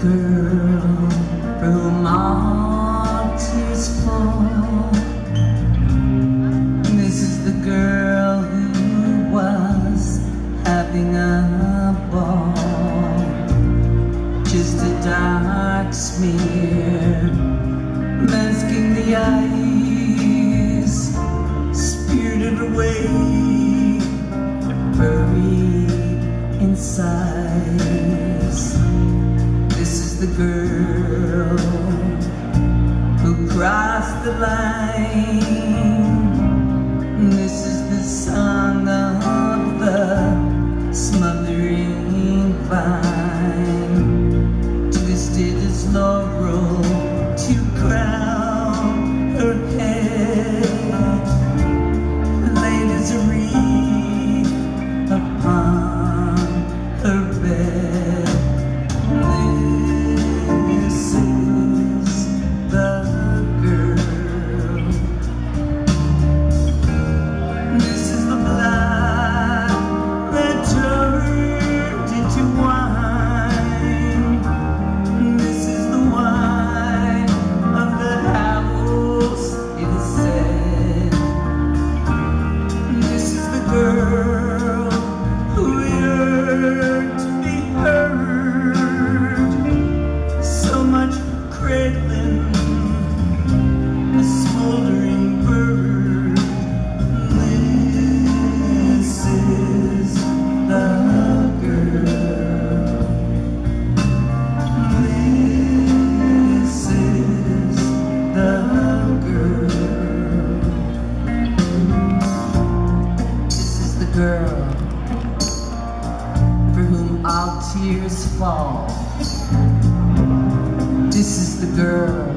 girl through my heart is full. This is the girl who was having a ball. Just a dark smear masking the eyes, spirited away, buried inside the girl who crossed the line. This is the song of the smothering vine, twisted as laurel. This is the girl.